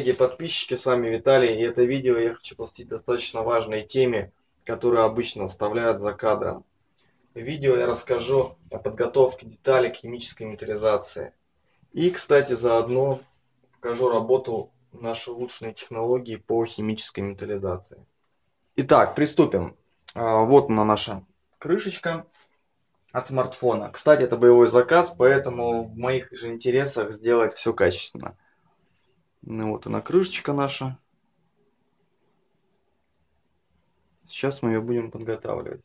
Коллеги подписчики, с вами Виталий, и это видео я хочу посвятить достаточно важной теме, которую обычно оставляют за кадром. В видео я расскажу о подготовке деталей к химической металлизации. И, кстати, заодно покажу работу нашей улучшенной технологии по химической металлизации. Итак, приступим. А, вот она наша крышечка от смартфона. Кстати, это боевой заказ, поэтому в моих же интересах сделать все качественно. Ну вот она крышечка наша. Сейчас мы ее будем подготавливать.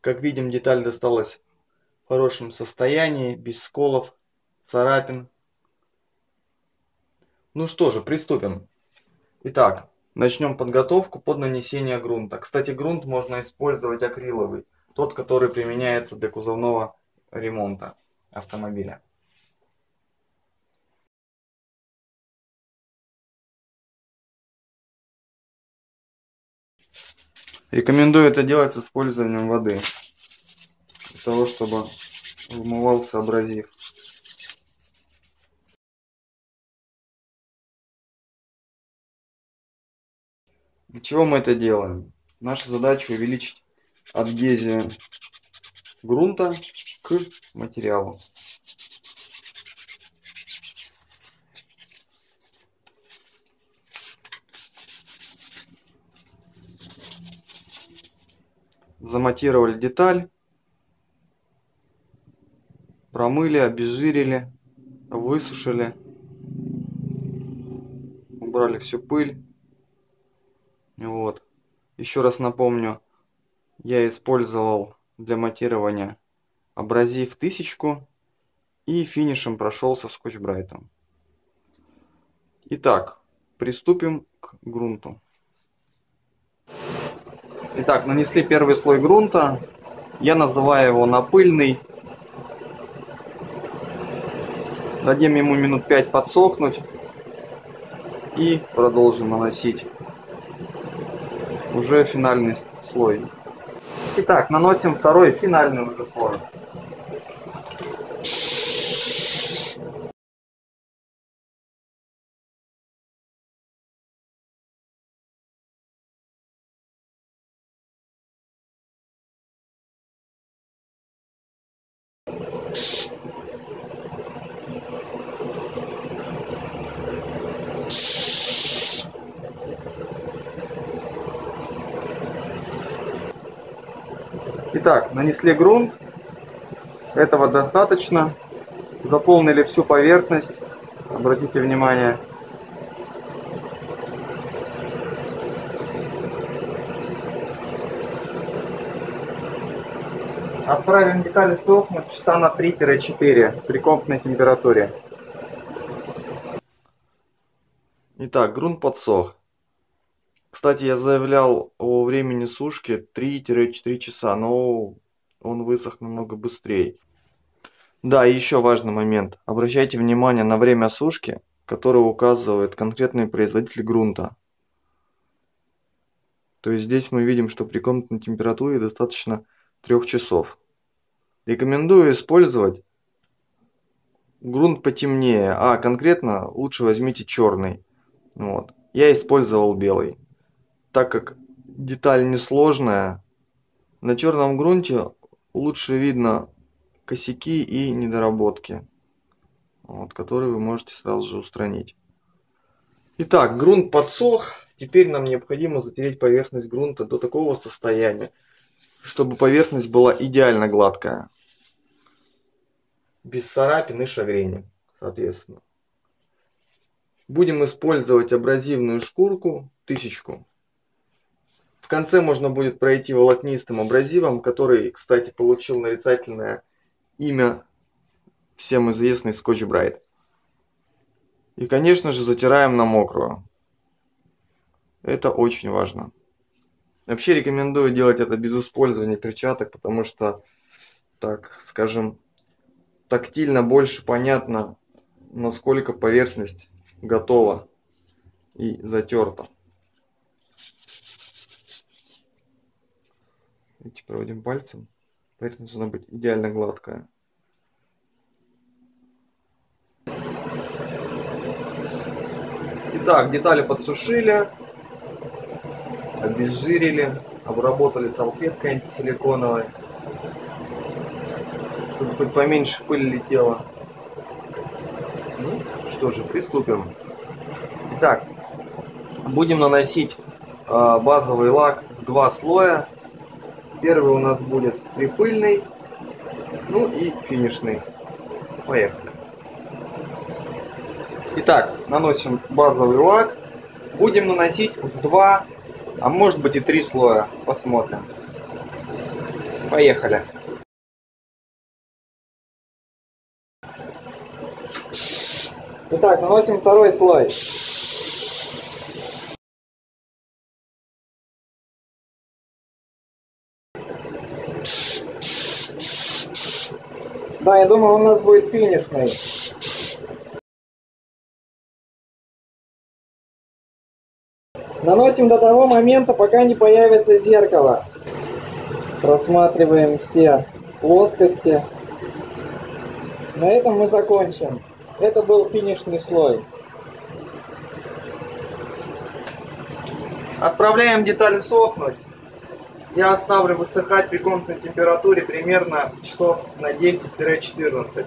Как видим, деталь досталась в хорошем состоянии, без сколов, царапин. Ну что же, приступим. Итак, начнем подготовку под нанесение грунта. Кстати, грунт можно использовать акриловый, тот, который применяется для кузовного ремонта автомобиля. Рекомендую это делать с использованием воды. Для того, чтобы вымывался абразив. Для чего мы это делаем? Наша задача увеличить адгезию грунта к материалу. Заматировали деталь, промыли, обезжирили, высушили, убрали всю пыль. Вот. Еще раз напомню, я использовал для матирования абразив тысячку и финишем прошелся скотч-брайтом. Итак, приступим к грунту. Итак, нанесли первый слой грунта. Я называю его напыльный. Дадим ему минут 5 подсохнуть. И продолжим наносить уже финальный слой. Итак, наносим второй финальный уже слой. Итак, нанесли грунт. Этого достаточно. Заполнили всю поверхность. Обратите внимание. Отправим детали сохнуть часа на 3-4 при комнатной температуре. Итак, грунт подсох. Кстати, я заявлял о времени сушки 3-4 часа, но он высох намного быстрее. Да, еще важный момент. Обращайте внимание на время сушки, которое указывает конкретный производитель грунта. То есть здесь мы видим, что при комнатной температуре достаточно 3 часов. Рекомендую использовать грунт потемнее, а конкретно лучше возьмите черный. Вот. Я использовал белый так как деталь несложная, на черном грунте лучше видно косяки и недоработки, вот, которые вы можете сразу же устранить. Итак, грунт подсох. Теперь нам необходимо затереть поверхность грунта до такого состояния, чтобы поверхность была идеально гладкая. Без царапин и шагрений, соответственно. Будем использовать абразивную шкурку, тысячку. В конце можно будет пройти волокнистым абразивом, который, кстати, получил нарицательное имя всем известный Scotch Brite. И, конечно же, затираем на мокрую. Это очень важно. Вообще рекомендую делать это без использования перчаток, потому что, так скажем, тактильно больше понятно, насколько поверхность готова и затерта. Видите, проводим пальцем. Поверхность должна быть идеально гладкая. Итак, детали подсушили, обезжирили, обработали салфеткой антисиликоновой, чтобы поменьше пыль летела. Ну, что же, приступим. Итак, будем наносить э, базовый лак в два слоя. Первый у нас будет припыльный, ну и финишный. Поехали. Итак, наносим базовый лак. Будем наносить в два, а может быть и три слоя. Посмотрим. Поехали. Итак, наносим второй слой. Да, я думаю, у нас будет финишный. Наносим до того момента, пока не появится зеркало. Просматриваем все плоскости. На этом мы закончим. Это был финишный слой. Отправляем детали сохнуть. Я оставлю высыхать при комнатной температуре примерно часов на 10-14.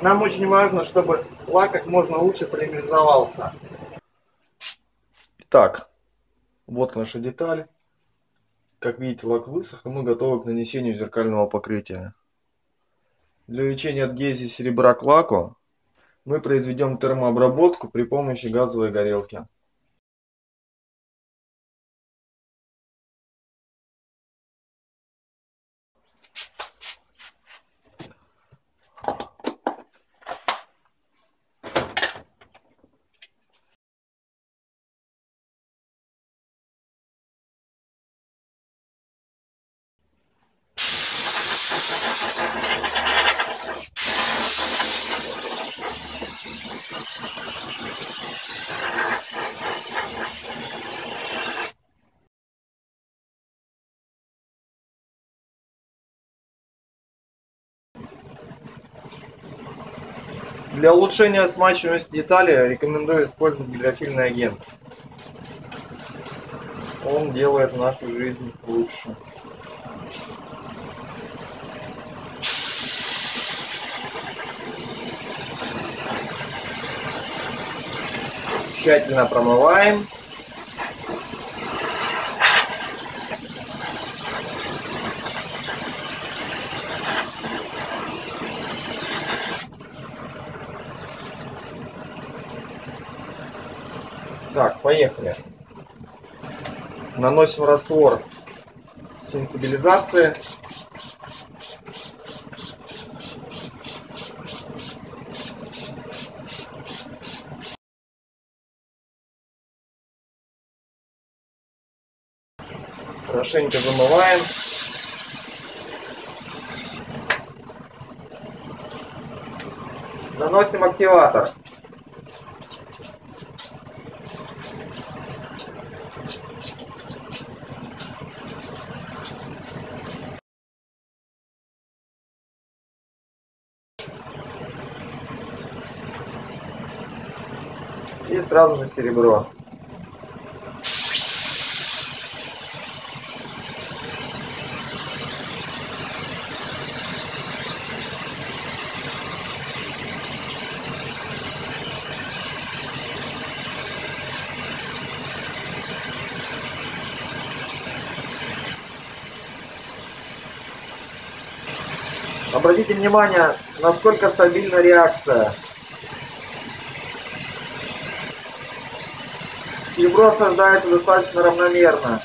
Нам очень важно, чтобы лак как можно лучше полимеризовался. Так, вот наша деталь. Как видите, лак высох, и мы готовы к нанесению зеркального покрытия. Для лечения адгезии серебра к лаку мы произведем термообработку при помощи газовой горелки. Для улучшения смачиваемости детали рекомендую использовать гидрофильный агент. Он делает нашу жизнь лучше. Тщательно промываем. Так, поехали. Наносим раствор сенсибилизации. Хорошенько замываем. Наносим активатор. Сразу же серебро. Обратите внимание, насколько стабильна реакция. Серебро осаждается достаточно равномерно.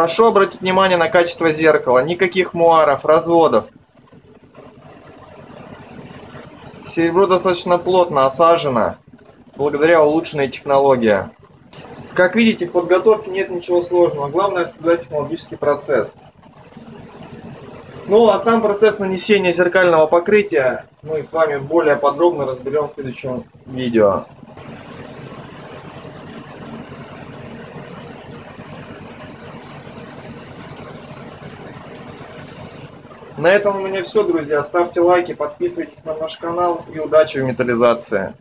Прошу обратить внимание на качество зеркала. Никаких муаров, разводов. Серебро достаточно плотно осажено, благодаря улучшенной технологии. Как видите, в подготовке нет ничего сложного. Главное соблюдать технологический процесс. Ну а сам процесс нанесения зеркального покрытия мы с вами более подробно разберем в следующем видео. На этом у меня все, друзья. Ставьте лайки, подписывайтесь на наш канал и удачи в металлизации.